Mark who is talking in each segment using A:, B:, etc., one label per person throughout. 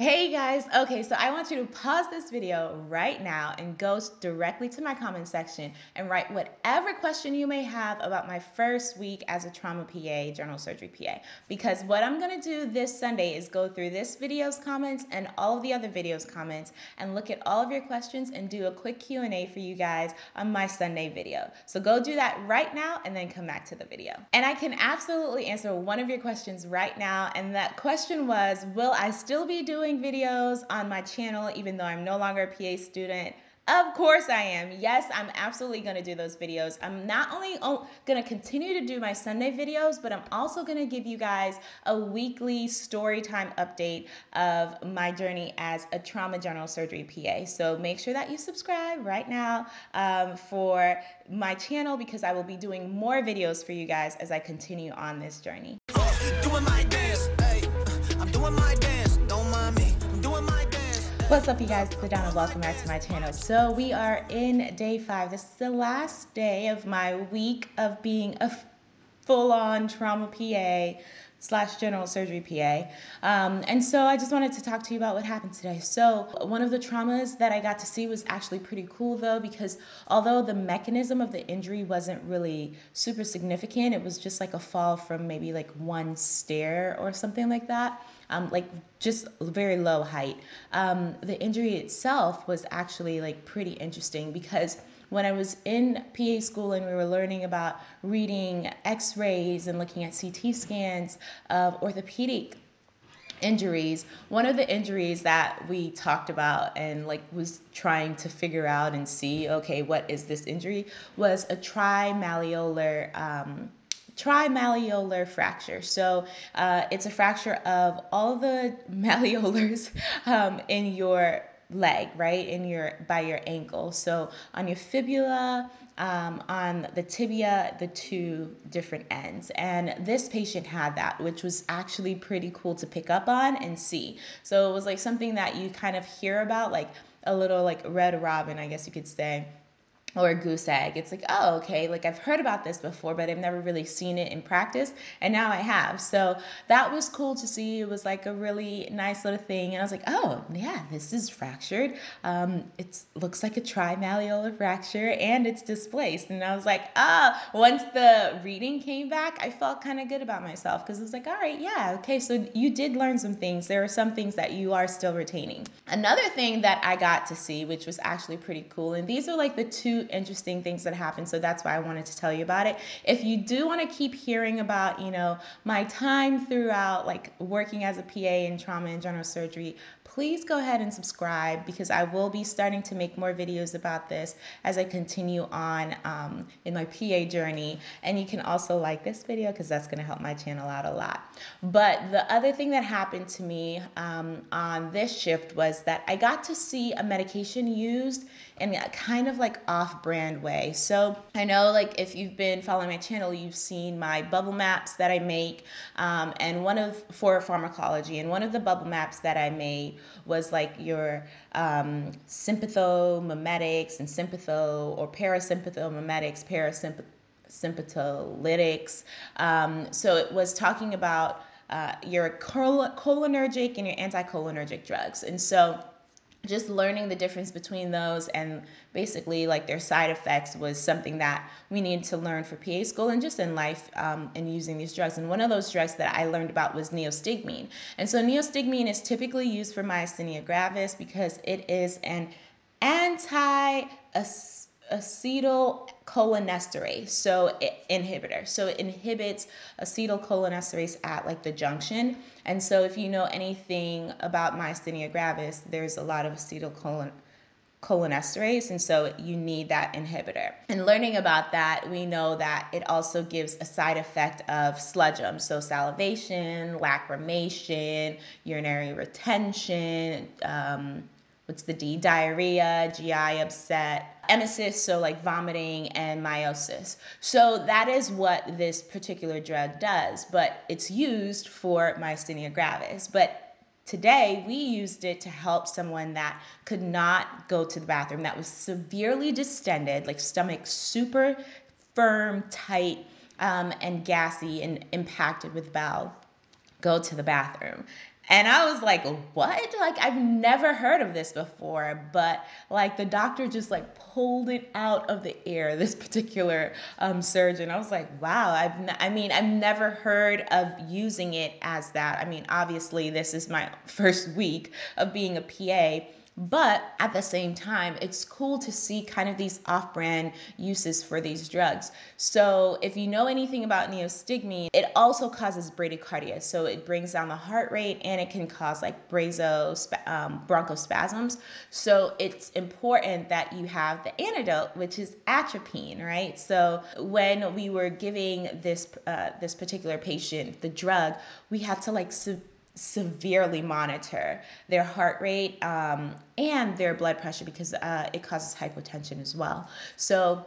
A: Hey guys, okay, so I want you to pause this video right now and go directly to my comment section and write whatever question you may have about my first week as a trauma PA, general surgery PA. Because what I'm gonna do this Sunday is go through this video's comments and all of the other videos' comments and look at all of your questions and do a quick Q&A for you guys on my Sunday video. So go do that right now and then come back to the video. And I can absolutely answer one of your questions right now, and that question was, will I still be doing videos on my channel even though I'm no longer a PA student. Of course I am. Yes, I'm absolutely going to do those videos. I'm not only going to continue to do my Sunday videos, but I'm also going to give you guys a weekly story time update of my journey as a trauma general surgery PA. So make sure that you subscribe right now um, for my channel because I will be doing more videos for you guys as I continue on this journey. What's up you guys, it's Adanna, welcome back to my channel. So we are in day five. This is the last day of my week of being a full-on trauma PA slash general surgery PA. Um, and so I just wanted to talk to you about what happened today. So one of the traumas that I got to see was actually pretty cool though, because although the mechanism of the injury wasn't really super significant, it was just like a fall from maybe like one stair or something like that um, like just very low height. Um, the injury itself was actually like pretty interesting because when I was in PA school and we were learning about reading x rays and looking at CT scans of orthopedic injuries one of the injuries that we talked about and like was trying to figure out and see okay what is this injury was a trimalleolar um, trimalleolar fracture. So uh, it's a fracture of all the malleolars um, in your leg, right? In your by your ankle. So on your fibula, um, on the tibia, the two different ends. And this patient had that, which was actually pretty cool to pick up on and see. So it was like something that you kind of hear about, like a little like red robin, I guess you could say or a goose egg. It's like, oh, okay, like I've heard about this before, but I've never really seen it in practice, and now I have. So that was cool to see. It was like a really nice little thing, and I was like, oh, yeah, this is fractured. Um, it looks like a trimalleolar fracture, and it's displaced. And I was like, ah, oh. once the reading came back, I felt kind of good about myself because it was like, all right, yeah, okay, so you did learn some things. There are some things that you are still retaining. Another thing that I got to see, which was actually pretty cool, and these are like the two interesting things that happened. So that's why I wanted to tell you about it. If you do want to keep hearing about, you know, my time throughout like working as a PA in trauma and general surgery, please go ahead and subscribe because I will be starting to make more videos about this as I continue on um, in my PA journey. And you can also like this video because that's going to help my channel out a lot. But the other thing that happened to me um, on this shift was that I got to see a medication used in a kind of like off-brand way. So I know like if you've been following my channel, you've seen my bubble maps that I make um, and one of for pharmacology and one of the bubble maps that I made was like your um, sympathomimetics and sympatho or parasympathomimetics, parasympatholytics. Um, so it was talking about uh, your cholinergic and your anticholinergic drugs. And so just learning the difference between those and basically like their side effects was something that we needed to learn for PA school and just in life um, and using these drugs. And one of those drugs that I learned about was neostigmine. And so neostigmine is typically used for myasthenia gravis because it is an anti acetylcholinesterase so inhibitor. So it inhibits acetylcholinesterase at like the junction. And so if you know anything about myasthenia gravis there's a lot of acetylcholinesterase cholinesterase and so you need that inhibitor. And learning about that we know that it also gives a side effect of sludgem so salivation lacrimation urinary retention um, what's the D? Diarrhea, GI upset, emesis, so like vomiting, and miosis. So that is what this particular drug does, but it's used for myasthenia gravis. But today we used it to help someone that could not go to the bathroom, that was severely distended, like stomach super firm, tight, um, and gassy and impacted with bowel go to the bathroom. And I was like, what? Like, I've never heard of this before. But like, the doctor just like pulled it out of the air, this particular um, surgeon. I was like, wow, I've, n- I mean, I've never heard of using it as that. I mean, obviously, this is my first week of being a PA but at the same time, it's cool to see kind of these off brand uses for these drugs. So, if you know anything about neostigmine, it also causes bradycardia. So, it brings down the heart rate and it can cause like brazo um, bronchospasms. So, it's important that you have the antidote, which is atropine, right? So, when we were giving this uh, this particular patient the drug, we had to like severely monitor their heart rate um, and their blood pressure because uh, it causes hypotension as well. So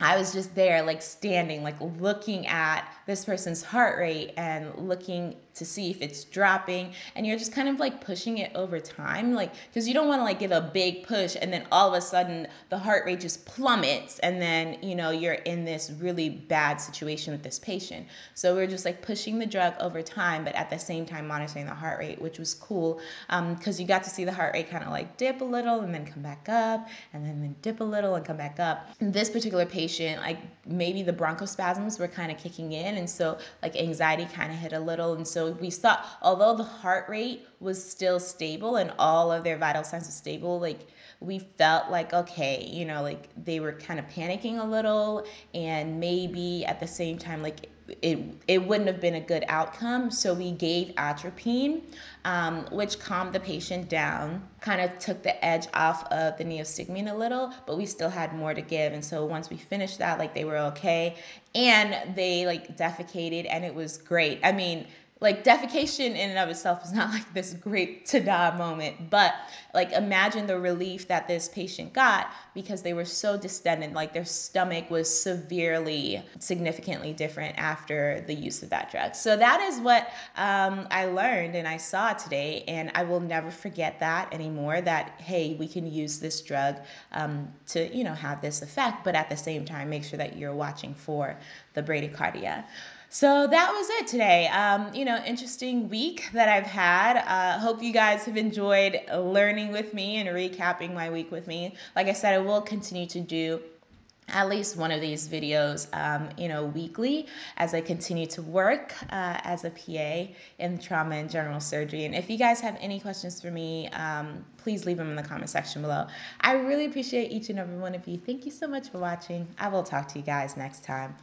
A: I was just there, like standing, like looking at this person's heart rate and looking to see if it's dropping. And you're just kind of like pushing it over time, like, because you don't want to like give a big push and then all of a sudden the heart rate just plummets. And then, you know, you're in this really bad situation with this patient. So we're just like pushing the drug over time, but at the same time monitoring the heart rate, which was cool because um, you got to see the heart rate kind of like dip a little and then come back up and then, then dip a little and come back up. And this particular patient, patient, like maybe the bronchospasms were kind of kicking in. And so, like, anxiety kind of hit a little. And so, we thought, although the heart rate was still stable and all of their vital signs were stable, like, we felt like, okay, you know, like they were kind of panicking a little. And maybe at the same time, like, it, it wouldn't have been a good outcome. So we gave atropine, um, which calmed the patient down, kind of took the edge off of the neostigmine a little, but we still had more to give. And so once we finished that, like they were okay. And they like defecated and it was great. I mean, like defecation in and of itself is not like this great ta-da moment but like imagine the relief that this patient got because they were so distended like their stomach was severely significantly different after the use of that drug. So that is what um, i learned and i saw today and i will never forget that anymore that hey we can use this drug um, to you know have this effect but at the same time make sure that you're watching for the bradycardia so that was it today. Um, you know, interesting week that I've had. Uh, hope you guys have enjoyed learning with me and recapping my week with me. Like I said, I will continue to do at least one of these videos, um, you know, weekly as I continue to work uh, as a PA in trauma and general surgery. And if you guys have any questions for me, um, please leave them in the comment section below. I really appreciate each and every one of you. Thank you so much for watching. I will talk to you guys next time.